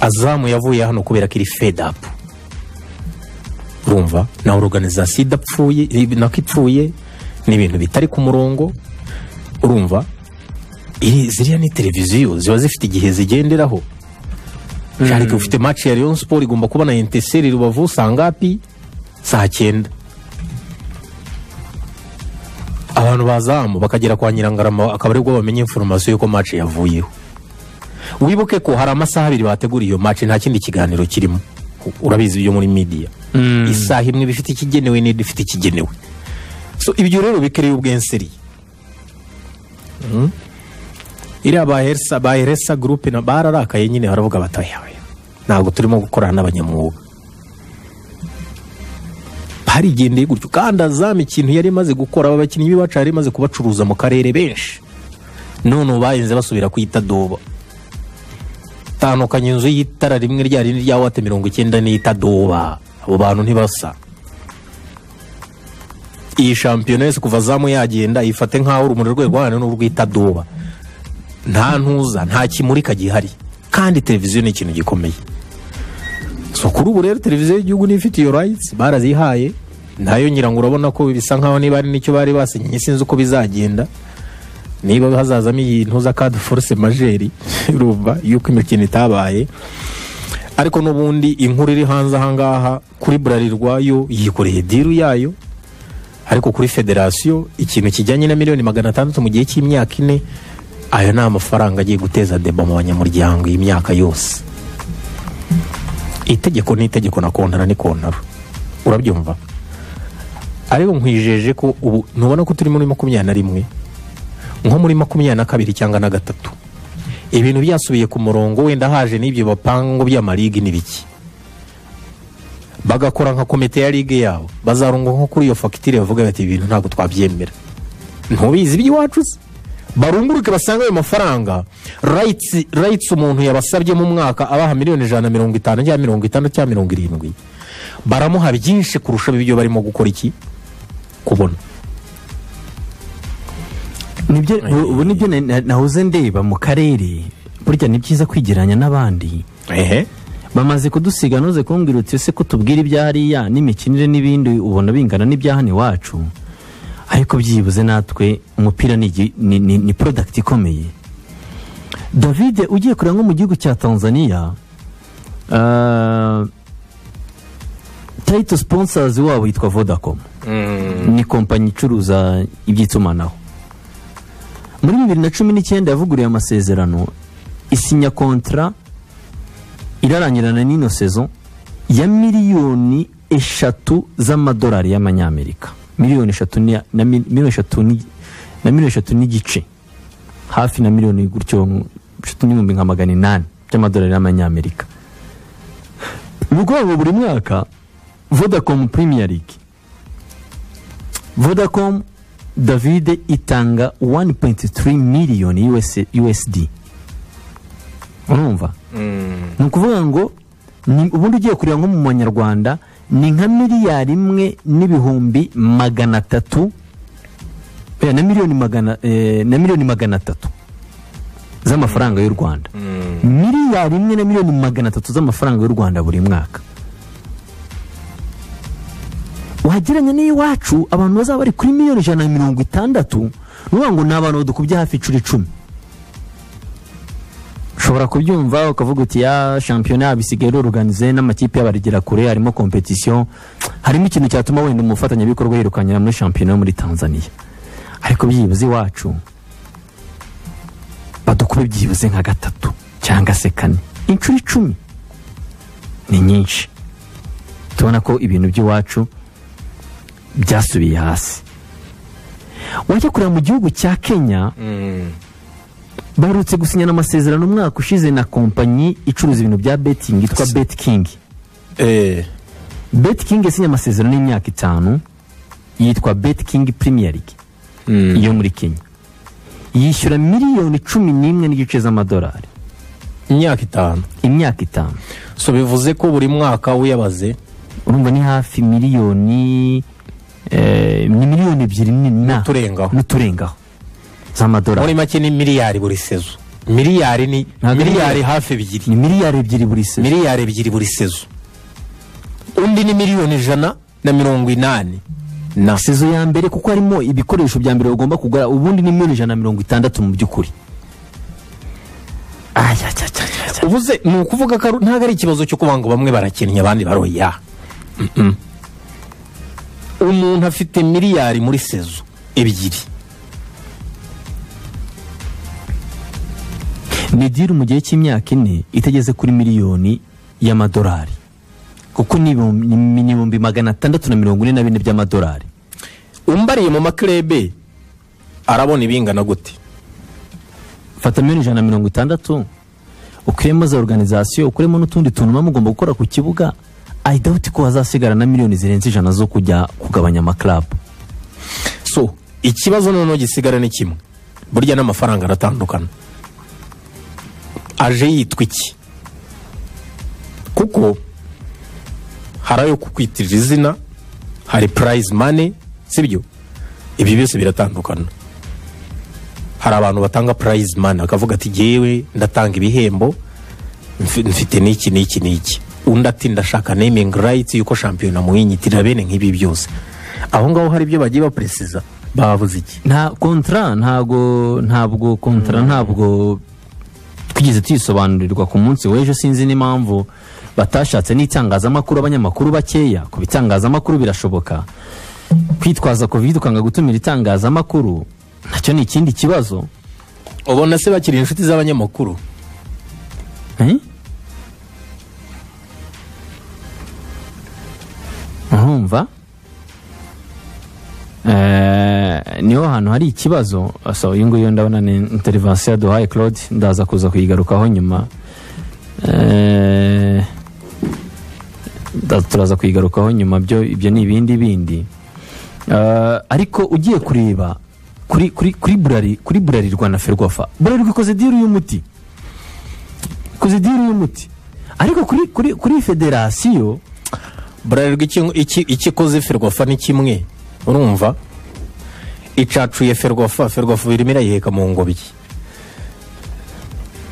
azamu yavuye hano kubera ko iri fedapu urumva? Na organizasiyo idapfuye nako ipfuye ni ibintu bitari ku murongo. Urumva? Iri ziriya ni televiziyo ziba zifite igihe zigenderaho. Ariko ufite match ya Rayon Sport igomba kuba na inteseri rubavu saa ngapi? Saa cyenda. Abantu bazamu bakagera kwa nyirangarama akaba ari bwo bamenya inforomasiyo y'uko match yavuyeho. Wibuke ko hari amasaha abiri bateguriye iyo match nta kindi kiganiro kirimo. Urabizi byo muri media. Isaha imwe iba ifite ikigenewe n'indi ifite ikigenewe. So ibyo rero bikereye ubwenseri Mm. iriya ba heresa gurupe na bararakaye nyine baravuga batayawe ntabwo turimo gukorana n'abanyamwuga. Barigendeye gutyo. Kandi azamu ikintu yari imaze gukora aba bakinnyi b'iwacu yari imaze kubacuruza mu karere benshi. None ubu bahinze basubira ku itadoba tandukanya inzu y'itara rimwe rya rindi rya wate mirongo icyenda n'itadoba. Abo bantu ntibasa. Iyi shampiyona yose kuva azamu yagenda ifate nk'aho urumuri rwe rwahana n'urw'itadoba. Nta ntuza nta kimurika gihari. Kandi televiziyo ni ikintu gikomeye. So kuri ubu rero televiziyo y'igihugu niyo ifite iyo rayitsi barazihaye. Nayo ngira ngo urabona ko bisa nkaho niba ari ni cyo bari basinyiye sinzi uko bizagenda. Niba hazazamo iyi ntuza kadi force majeri urumva yuko imikino itabaye ariko n'ubundi inkuru iri hanze ahangaha kuri burarirwa yo yikoreye diru yayo ariko kuri federasiyo ikintu kijyanye na miliyoni magana atandatu mu gihe cy'imyaka ine ayo ni amafaranga agiye guteza deba mu banyamuryango iyi myaka yose. Itegeko ni itegeko na kontara ni kontara urabyumva? Ariko nkwijeje ko ubu ntubona ko turi muri makumyabiri na rimwe nko muri makumyabiri na kabiri cyangwa na gatatu. Ibintu byasubiye ku murongo wenda haje n'ibyo bapangu by'amarigi n'ibiki bagakora nka komite ya ligue yabo. Bazarunga nko kuri iyo fagitire bavuga bati ibintu ntabwo twabyemera. Ntubizi iby'iwacu se? Barunguruke basanga ayo mafaranga rayitsi umuntu yabasabye mu mwaka abaha miliyoni ijana na mirongo itanu cyangwa mirongo itandatu cyangwa mirongo irindwi. Baramuha byinshi kurusha ibyo barimo gukora iki? Kubona. Ubu ni byo na- na- nahoze ndeba mu karere. Burya ni byiza kwigeranya n'abandi. Ehe. Bamaze kudusiga ntuze kumbwira uti ese ko tubwira hariya n'imikinire n'ibindi ubona bingana n'ibya hano iwacu. Ariko byibuze natwe umupira ni, igi- ni, ni, ni product ikomeye. David ugiye kureba nko mu gihugu cya tanzania uh, title sponsors wabo yitwa vodacom. Ni kompanyi icuruza iby'itumanaho. Muri bibiri na cumi n'icyenda yavuguruye amasezerano isinya kontra irarangirana n'ino sezo ya miliyoni eshatu z'amadolari y'amanyamerika. Miliyoni eshatu na mi- miliyoni eshatu na miliyoni eshatu n'igice. Hafi na miliyoni gutyo eshatu n'ibihumbi nka magana inani by'amadolari y'amanyamerika. Ni ukuvuga buri mwaka vodacom premier league. Vodacom david itanga 1.3 miliyoni US, usd urumva? Ni ukuvuga ngo ubundi ugiye kureba nko mu manyarwanda ni nka miliyari imwe n'ibihumbi magana atatu eh, na miliyoni magana eh, na miliyoni magana atatu z'amafaranga y'u rwanda. Miliyari imwe na miliyoni magana atatu z'amafaranga y'u rwanda buri mwaka. Wageranya n'iwacu abantu bazaba bari kuri miliyoni ijana na mirongo itandatu. Ni ngo ni abantu badukubye hafi inshuro icumi. Ushobora kubyumva ukavuga uti ya shampiyona bisigaye ruruganize n'amakipe yabarigera kure harimo kompetisiyo harimo ikintu cyatuma wenda umufatanyabikorwa yirukanyira muri shampiyona yo muri tanzania. Ariko byibuze iwacu badukube byibuze nka gatatu cyangwa se kane. Inshuro icumi ni nyinshi. Tubona ko ibintu by'iwacu byasubiye hasi. Wajya kureba mu gihugu cya kenya baherutse gusinyana amasezerano umwaka ushize na kompanyi icuruza ibintu bya betingi yitwa beti kingi Eh, beti kingi yasinye amasezerano y'imyaka itanu yitwa beti kingi premier league. Mm. yo muri kenya. Yishyura miliyoni cumi n'imwe n'igice z'amadolari. Imyaka itanu. Imyaka itanu. So bivuze ko buri mwaka uyabaze? Urumva ni hafi miliyoni ni miliyoni ebyiri N'uturengaho. n'uturengaho z'amadolari muri make ni miliyari buri sezo miliyari ni miliyari hafi ebyiri ni miliyari ebyiri buri sezo miliyari ebyiri buri sezo undi ni miliyoni ijana na mirongo inani na. Sezo ya mbere kuko harimo ibikoresho bya mbere bagomba kugura ubundi ni miliyoni ijana na mirongo itandatu mu by'ukuri uvuze ni ukuvuga ko ntabwo ari ikibazo cyo kuvuga ngo bamwe barakinnye abandi baroya. Umuntu afite miliyari muri sezo ebyiri. Ni diri mu gihe cy'imyaka ine itageze kuri miliyoni y'amadolari. Kuko ni ibihumbi- magana atandatu na mirongo ine na bine by'amadolari. Umbariye mu makirebe arabona ibingana gute? Fata miliyoni ijana na mirongo itandatu ukuremo za organizasiyo ukuremo n'utundi tuntu muba mugomba gukora ku kibuga i doubt ko hazasigara na miliyoni zirenze ijana zo kujya kugabanya amakarabu so ikibazo noneho gisigara ni kimwe. Burya n'amafaranga aratandukana. Aje yitwa iki? Kuko hari ayo kukwitirira izina hari purayizi mani sibyo? Ibi byose biratandukana. Hari abantu batanga purayizi mani akavuga ati yewe ndatanga ibihembo mfi- mfite n'iki n'iki n'iki. Undi ati ndashaka nemingi rayiti yuko shampiyona muyinyitirira bene nk'ibi byose. Aho ngaho hari ibyo bagiye baperesiza bavuze iki? Nta kontara ntabwo ntabwo kontara ntabwo twigeze tuyisobanurirwa ku munsi w'ejo. Sinzi n'impamvu batashatse n'itangazamakuru abanyamakuru bakeya. Ku bitangazamakuru birashoboka. Kwitwaza covid ukanga gutumira itangazamakuru na cyo ni ikindi kibazo. Ubona se bakiri inshuti z'abanyamakuru? Urumva Eh, ni ho hantu hari ikibazo. So iyi ngiyi ndabona ni interivasiyo duhaye claude ndaza kuza kuyigarukaho nyuma. Eh, turaza kuyigarukaho nyuma byo ibyo ni ibindi bindi Eh, ariko ugiye kureba kuri kuri kuri burari kuri burari rwanda ferwafa. Burari ikoze diri y'umuti ikoze diri y'umuti ariko kuri kuri kuri federasiyo burarirwa iki- iki- icyo ikoze ferwafa ni kimwe? Urumva? Icacuye ferwafa ferwafa irimo irayiheka mu ngobyi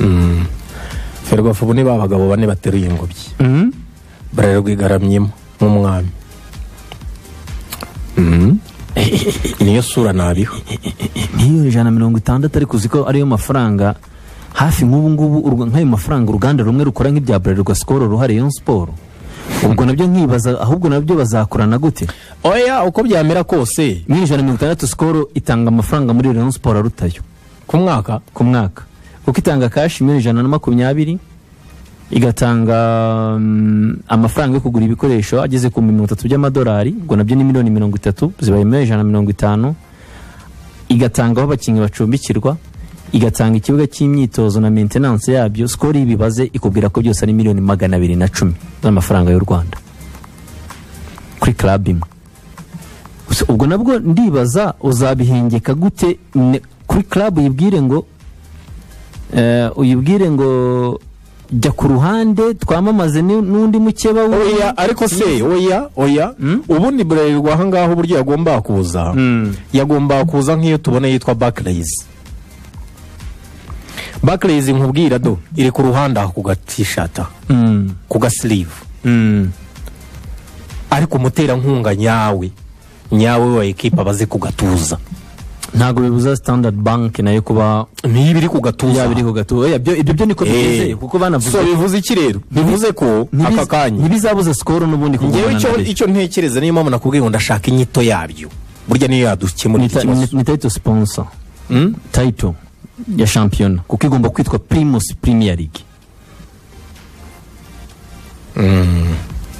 Mm. ferwafa ubu ni ba bagabo bane bateruye ingobyi Mhm. burarirwa igaramyemo nk'umwami niyo sura nabiho. Miliyoni ijana na mirongo itandatu ariko uzi ko ariyo mafaranga. Hafi nk'ubu ngubu nk'ayo mafaranga uruganda rumwe rukora nk'ibya burarirwa sikoro ruha rayon siporo ubwo na byo nkibaza ahubwo na byo bazakorana gute? Oya uko byamera kose. Miliyoni ijana na mirongo itandatu sikoro itanga amafaranga muri rayon siporo arutayo ku mwaka? Ku mwaka. Kuko itanga kashi miliyoni ijana na makumyabiri igatanga mm, amafaranga yo kugura ibikoresho ageze ku mirongo itatu by'amadolari ubwo na byo ni miliyoni mirongo itatu zibaye miliyoni ijana na mirongo itanu igatanga aho abakinnyi bacumbikirwa igatanga ikibuga cy'imyitozo na maintenance yabyo. Sikoro y'ibibaze ikubwira ko byose ari miliyoni magana abiri na cumi z'amafaranga y'u rwanda. Kuri club imwe. Ubwo nabwo ndibaza uzabihengeka gute? Kuri club uyibwire ngo eh, uyibwire ngo jya ku ruhande twamamaze n'undi mukeba we oya ariko se oya oya ubundi burarirwa aha ngaho uburyo yagomba kuza. Mm. yagomba kuza nk'iyo tubona yitwa bakirayizi bakirayizi nkubwira do iri ku ruhande aho ku gatishata Mm, ku gasirivu mm. ariko umuterankunga nyawe nyawe wa ekipa baze ku gatuza ntabwo bibuza standard bank na yo kuba niba iri ku gatuza yaba iri ku gatuza ibyo byo niko bimeze kuko banavuze so bivuze iki rero? Bivuze ko aka kanya? ntibizabuza sikoro n'ubundi ngewe kugumana icyo ntekereza niyo mpamvu nakubwiye ngo ndashaka inyito yabyo. Burya niyo yadukemura ni iki kibazo. ni- ni title sponsor. Mm? title. Ya shampiyona kuko igomba kwitwa primus premier league.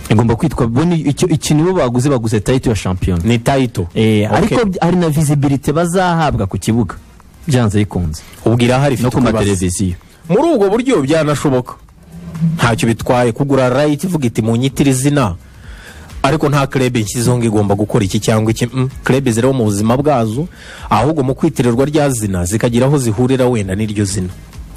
Igomba kwitwa bo ni- icyo iki nibo baguze baguze title ya shampiyona ni tayito Eh, ariko hari na visibility bazahabwa ku kibuga. Byanze bikunze ubwira hari no ku mateleviziyo. Muri ubwo buryo byanashoboka. Ntacyo bitwaye. Kugura rayiti ivuga iti mu nyitira izina. Ariko nta krebe nshyizeho ngo igomba gukora iki cyangwa iki. Mm, krebe ziriho mu buzima bwazo ahubwo mu kwitirirwa rya zina zikagira aho zihurira wenda n'iryo zina.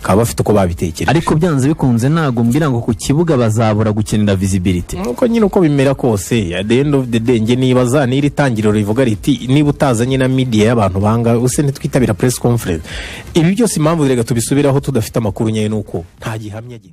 Bakaba bafite uko babitekereje. Ariko byanze bikunze ntabwo mbwira ngo ku kibuga bazabura gukenera visibility. Nuko nyine uko bimera kose at the end of the day njye nibaza n'iri tangiriro rivuga riti niba utazanye na media y'abantu banga use ntitwitabira press conference. Ibi byose impamvu reka tubisubiraho tudafite amakuru nyayo ni uko nta gihamya gi-